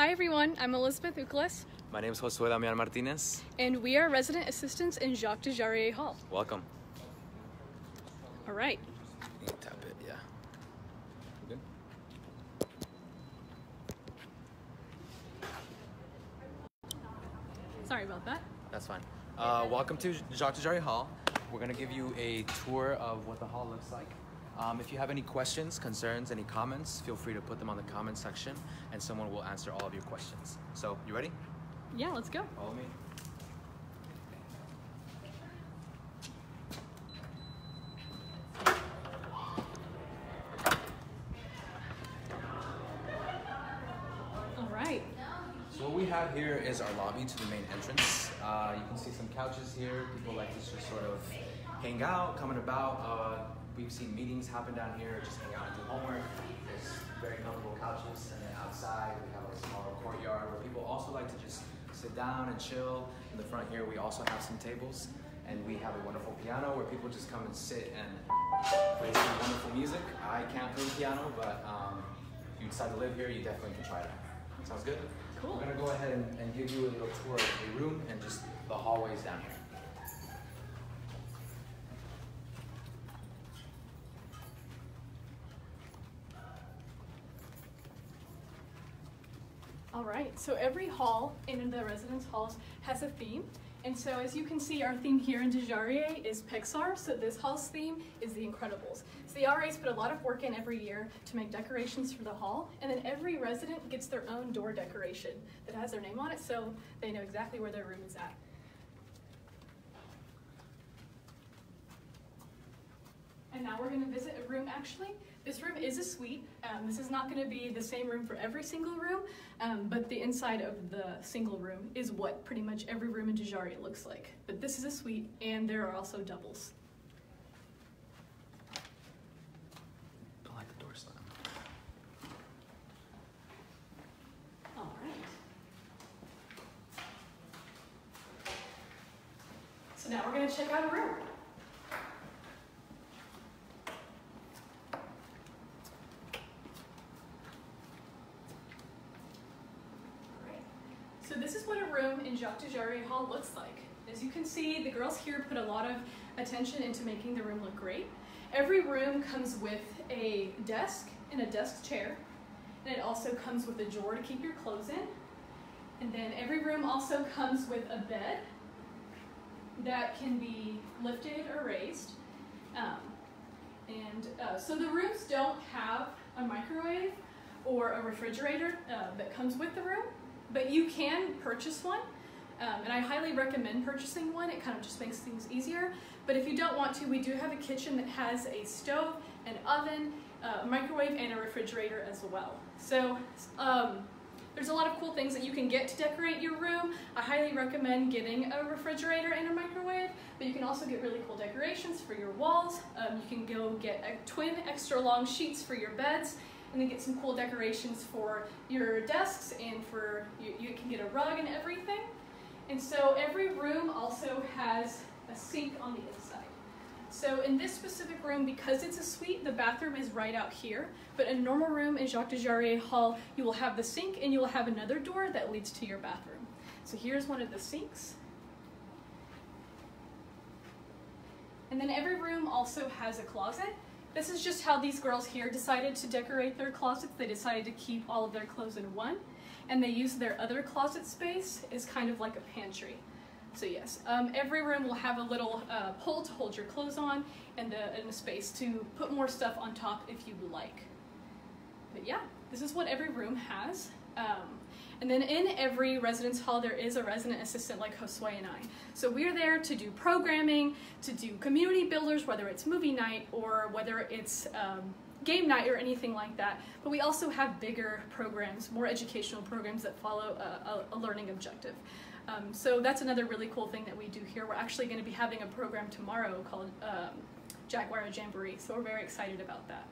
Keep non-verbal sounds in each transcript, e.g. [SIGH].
Hi everyone, I'm Elizabeth Ucles, My name is Josue Damian Martinez. and we are resident assistants in Jacques Dujarié Hall. Welcome. All right. Tap it, yeah. Good? Sorry about that. That's fine. Uh, welcome to Jacques Dujarié Hall. We're gonna give you a tour of what the hall looks like. Um, if you have any questions, concerns, any comments, feel free to put them on the comment section and someone will answer all of your questions. So, you ready? Yeah, let's go. Follow me. All right. So what we have here is our lobby to the main entrance. Uh, you can see some couches here. People like to just sort of hang out, coming about. Uh, we've seen meetings happen down here, just hang out and do homework. There's very comfortable couches, and then outside we have a smaller courtyard where people also like to just sit down and chill. In the front here, we also have some tables, and we have a wonderful piano where people just come and sit and play some wonderful music. I can't play the piano, but um, if you decide to live here, you definitely can try that. Sounds good? Cool. We're gonna go ahead and, and give you a little tour of the room and just the hallways down here. All right. So every hall in the residence halls has a theme. And so as you can see, our theme here in Dujarié is Pixar. So this hall's theme is The Incredibles. So the RAs put a lot of work in every year to make decorations for the hall. And then every resident gets their own door decoration that has their name on it so they know exactly where their room is at. Now we're going to visit a room actually. This room is a suite. Um, this is not going to be the same room for every single room, um, but the inside of the single room is what pretty much every room in Dujarié looks like. But this is a suite, and there are also doubles. Don't like the door slam. All right. So now we're going to check out a room. Alright. So this is what a room in Jacques Dujarié Hall looks like. As you can see, the girls here put a lot of attention into making the room look great. Every room comes with a desk and a desk chair. And it also comes with a drawer to keep your clothes in. And then every room also comes with a bed that can be lifted or raised. Um, and uh, so the rooms don't have a microwave or a refrigerator uh, that comes with the room, but you can purchase one. Um, and I highly recommend purchasing one. It kind of just makes things easier. But if you don't want to, we do have a kitchen that has a stove, an oven, uh, a microwave, and a refrigerator as well. So um, there's a lot of cool things that you can get to decorate your room. I highly recommend getting a refrigerator and a microwave, but you can also get really cool decorations for your walls. Um, you can go get a twin extra long sheets for your beds, and then get some cool decorations for your desks and for, you, you can get a rug and everything. And so every room also has a sink on the inside. So in this specific room, because it's a suite, the bathroom is right out here. But in a normal room in Jacques Dujarié Hall, you will have the sink and you will have another door that leads to your bathroom. So here's one of the sinks. And then every room also has a closet. This is just how these girls here decided to decorate their closets. They decided to keep all of their clothes in one. And they use their other closet space as kind of like a pantry. So yes, um, every room will have a little uh, pole to hold your clothes on and a, and a space to put more stuff on top if you like. But yeah, this is what every room has. Um, and then in every residence hall, there is a resident assistant like Josue and I. So we're there to do programming, to do community builders, whether it's movie night or whether it's um, game night or anything like that. But we also have bigger programs, more educational programs that follow a, a, a learning objective. Um, so that's another really cool thing that we do here. We're actually going to be having a program tomorrow called um, Jaguar Jamboree, so we're very excited about that.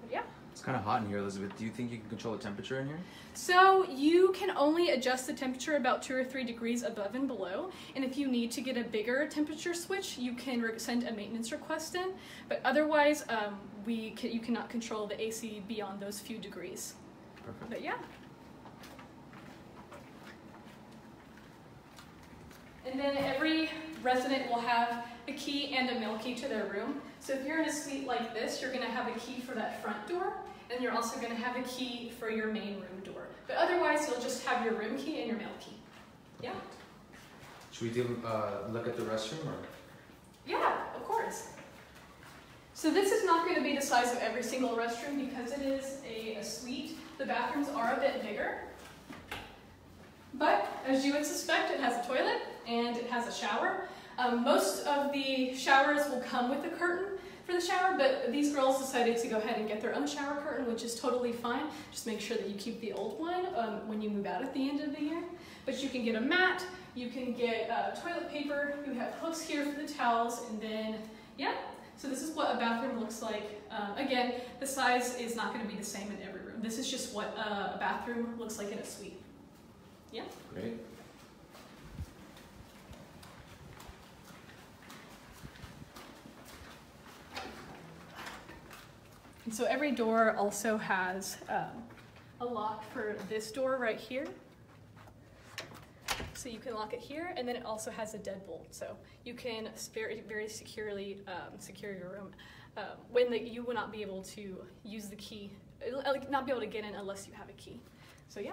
But yeah. It's kind of hot in here, Elizabeth. Do you think you can control the temperature in here? So you can only adjust the temperature about two or three degrees above and below. And if you need to get a bigger temperature switch, you can send a maintenance request in. But otherwise, um, we can, you cannot control the AC beyond those few degrees. Perfect. But yeah. And then every resident will have a key and a mail key to their room. So if you're in a suite like this, you're gonna have a key for that front door, and you're also gonna have a key for your main room door. But otherwise, you'll just have your room key and your mail key. Yeah? Should we do, uh, look at the restroom or? Yeah, of course. So this is not going to be the size of every single restroom because it is a, a suite. The bathrooms are a bit bigger. But as you would suspect, it has a toilet and it has a shower. Um, most of the showers will come with a curtain for the shower, but these girls decided to go ahead and get their own shower curtain, which is totally fine. Just make sure that you keep the old one um, when you move out at the end of the year. But you can get a mat, you can get uh, toilet paper, you have hooks here for the towels, and then, yeah. So this is what a bathroom looks like. Um, again, the size is not gonna be the same in every room. This is just what uh, a bathroom looks like in a suite. Yeah? Great. And so every door also has um, a lock for this door right here. So you can lock it here, and then it also has a deadbolt. So you can very, very securely um, secure your room um, when the, you will not be able to use the key, uh, not be able to get in unless you have a key. So yeah.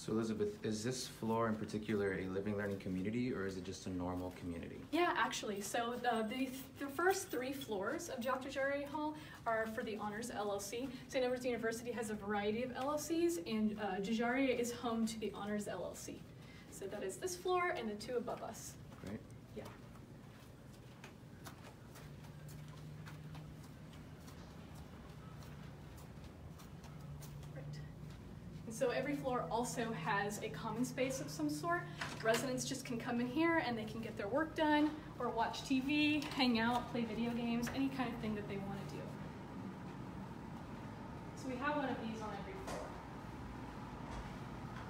So Elizabeth, is this floor in particular a living learning community or is it just a normal community? Yeah, actually. So the, the, the first three floors of Dr. Dujarié Hall are for the Honors LLC. St. Edward's University has a variety of LLCs and uh, Dujarié is home to the Honors LLC. So that is this floor and the two above us. Great. Yeah. Right. And so every floor also has a common space of some sort. Residents just can come in here and they can get their work done or watch TV, hang out, play video games, any kind of thing that they want to do. So we have one of these on every floor.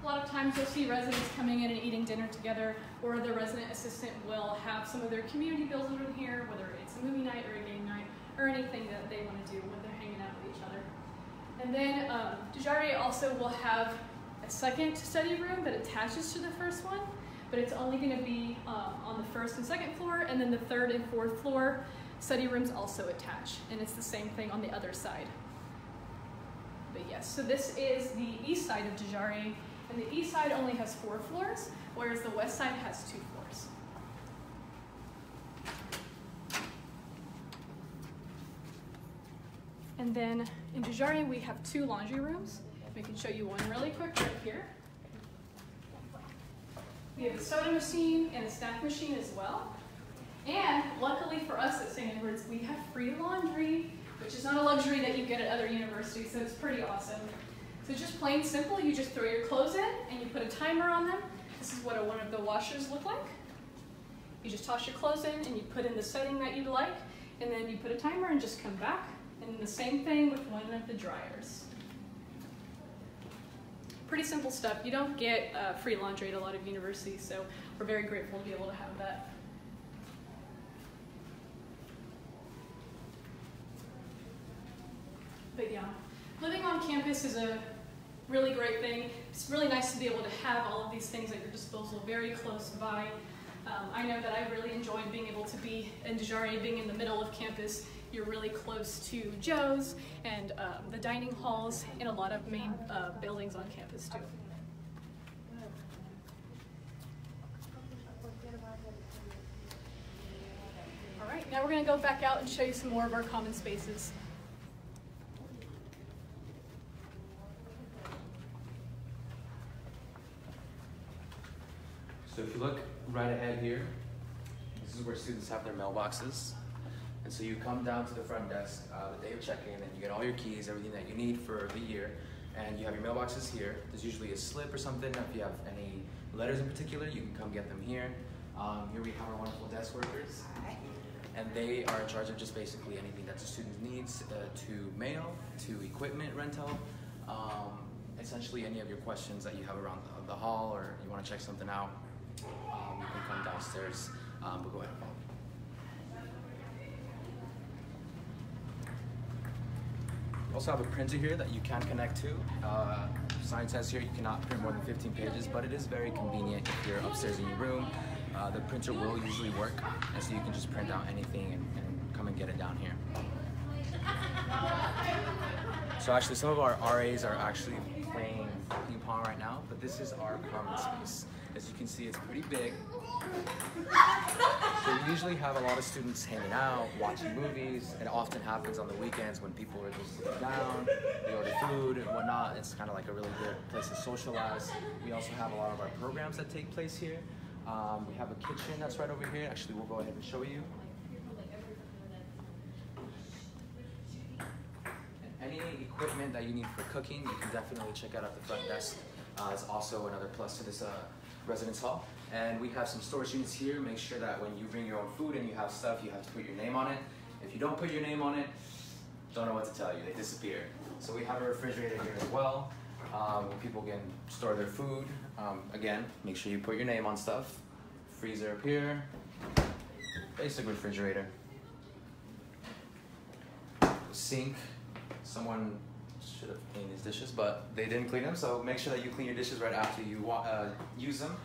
A lot of times you'll see residents coming in and eating dinner together, or the resident assistant will have some of their community bills in here, whether it's a movie night or a game night, or anything that they want to do they're hanging out with each other. And then um, also will have a second study room that attaches to the first one, but it's only going to be um, on the first and second floor, and then the third and fourth floor study rooms also attach, and it's the same thing on the other side. But yes, so this is the east side of Dujarié, and the east side only has four floors, whereas the west side has two floors. And then in Dujarié, we have two laundry rooms. We can show you one really quick right here. We have a soda machine and a snack machine as well. And luckily for us at St. Edward's, we have free laundry, which is not a luxury that you get at other universities, so it's pretty awesome. So just plain simple, you just throw your clothes in and you put a timer on them. This is what a, one of the washers look like. You just toss your clothes in and you put in the setting that you'd like, and then you put a timer and just come back. And the same thing with one of the dryers. Pretty simple stuff. You don't get uh, free laundry at a lot of universities, so we're very grateful to be able to have that. But yeah, living on campus is a really great thing. It's really nice to be able to have all of these things at your disposal very close by. Um, I know that I really enjoyed being able to be in Dujarié, being in the middle of campus. You're really close to Joe's and um, the dining halls and a lot of main uh, buildings on campus too. All right, now we're gonna go back out and show you some more of our common spaces. So if you look right ahead here, this is where students have their mailboxes. And so you come down to the front desk uh, the day of check-in and you get all your keys, everything that you need for the year. And you have your mailboxes here. There's usually a slip or something. If you have any letters in particular, you can come get them here. Um, here we have our wonderful desk workers. And they are in charge of just basically anything that the student needs uh, to mail, to equipment rental, um, essentially any of your questions that you have around the, the hall or you want to check something out, um, you can come downstairs. Um, but go ahead, Paul. We also have a printer here that you can connect to. Uh, sign here you cannot print more than 15 pages, but it is very convenient if you're upstairs in your room. Uh, the printer will usually work, and so you can just print out anything and, and come and get it down here. So actually, some of our RAs are actually playing ping pong right now, but this is our common space. As you can see, it's pretty big. We usually have a lot of students hanging out, watching movies. It often happens on the weekends when people are just sitting down, they order food and whatnot. It's kind of like a really good place to socialize. We also have a lot of our programs that take place here. Um, we have a kitchen that's right over here. Actually, we'll go ahead and show you. any equipment that you need for cooking, you can definitely check out at the front desk. Uh, it's also another plus to this uh, residence hall. And we have some storage units here. Make sure that when you bring your own food and you have stuff, you have to put your name on it. If you don't put your name on it, don't know what to tell you. They disappear. So we have a refrigerator here as well. Um, people can store their food. Um, again, make sure you put your name on stuff. Freezer up here. Basic refrigerator. Sink. Someone should have cleaned these dishes, but they didn't clean them. So make sure that you clean your dishes right after you uh, use them.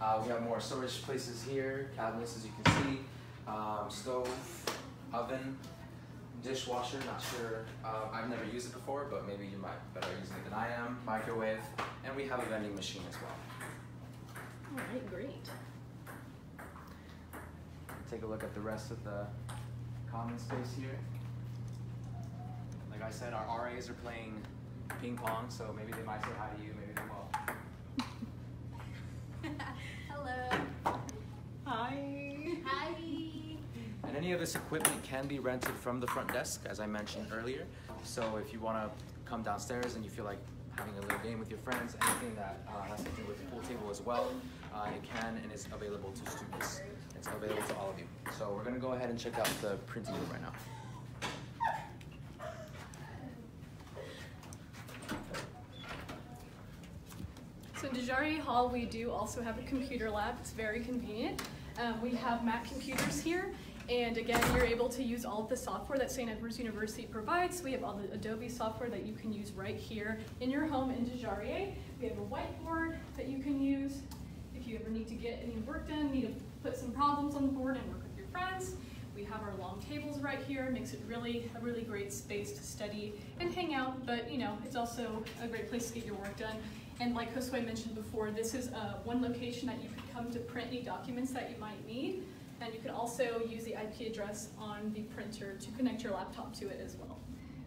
Uh, we have more storage places here, cabinets as you can see, um, stove, oven, dishwasher, not sure, uh, I've never used it before, but maybe you might better using it than I am, microwave, and we have a vending machine as well. All right, great. Take a look at the rest of the common space here. Like I said, our RAs are playing ping pong, so maybe they might say hi to you, maybe they won't. [LAUGHS] Hello. Hi. Hi. And any of this equipment can be rented from the front desk, as I mentioned earlier. So if you want to come downstairs and you feel like having a little game with your friends, anything that uh, has to do with the pool table as well, uh, it can and is available to students. It's available to all of you. So we're going to go ahead and check out the printing room right now. Hall, we do also have a computer lab. It's very convenient. Um, we have Mac computers here, and again, you're able to use all of the software that St. Edward's University provides. We have all the Adobe software that you can use right here in your home in Dujarié. We have a whiteboard that you can use if you ever need to get any work done, need to put some problems on the board and work with your friends. We have our long tables right here, makes it really a really great space to study and hang out, but you know, it's also a great place to get your work done. And like Josue mentioned before, this is uh, one location that you could come to print any documents that you might need. And you can also use the IP address on the printer to connect your laptop to it as well.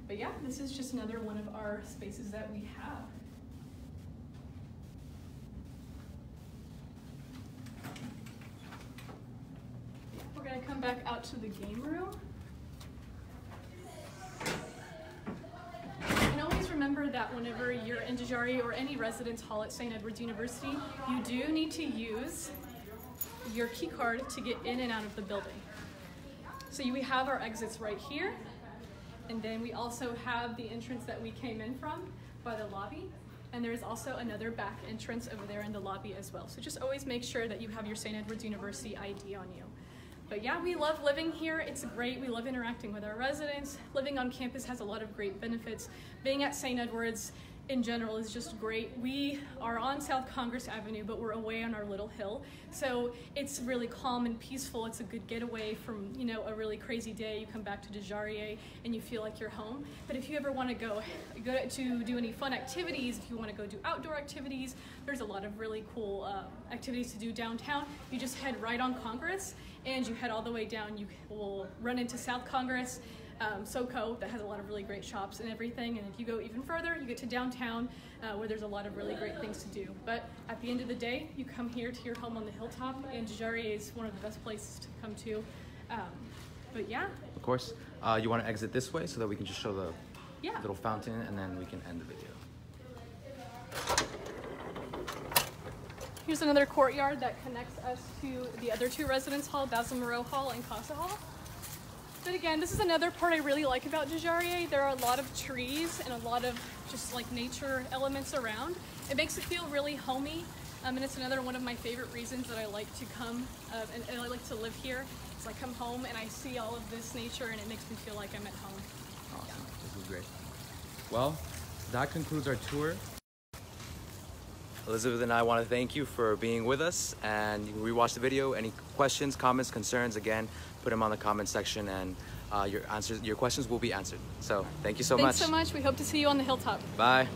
But yeah, this is just another one of our spaces that we have. We're gonna come back out to the game room. And always remember that whenever you're in Dujarié or any residence hall at St. Edward's University, you do need to use your key card to get in and out of the building. So we have our exits right here, and then we also have the entrance that we came in from by the lobby. And there is also another back entrance over there in the lobby as well. So just always make sure that you have your St. Edward's University ID on you. But yeah, we love living here. It's great. We love interacting with our residents. Living on campus has a lot of great benefits. Being at St. Edward's in general is just great. We are on South Congress Avenue, but we're away on our little hill. So it's really calm and peaceful. It's a good getaway from, you know, a really crazy day. You come back to Dujarié and you feel like you're home. But if you ever want to go, go to do any fun activities, if you want to go do outdoor activities, there's a lot of really cool uh, activities to do downtown. You just head right on Congress and you head all the way down. You will run into South Congress um, SoCo that has a lot of really great shops and everything. And if you go even further, you get to downtown uh, where there's a lot of really great things to do. But at the end of the day, you come here to your home on the hilltop, and Dujarié is one of the best places to come to. Um, but yeah, Of course, uh, you want to exit this way so that we can just show the yeah. little fountain and then we can end the video. Here's another courtyard that connects us to the other two residence hall, Basil Moreau Hall and Casa Hall. But again, this is another part I really like about Dujarié. There are a lot of trees and a lot of just like nature elements around. It makes it feel really homey. Um, and it's another one of my favorite reasons that I like to come uh, and, and I like to live here. Is I come home and I see all of this nature and it makes me feel like I'm at home. Awesome. This is great. Well, that concludes our tour. Elizabeth and I want to thank you for being with us and you can rewatch the video. Any questions, comments, concerns, again, put them on the comment section and uh, your answers, your questions will be answered. So thank you so much. Thanks much. so much. We hope to see you on the hilltop. Bye.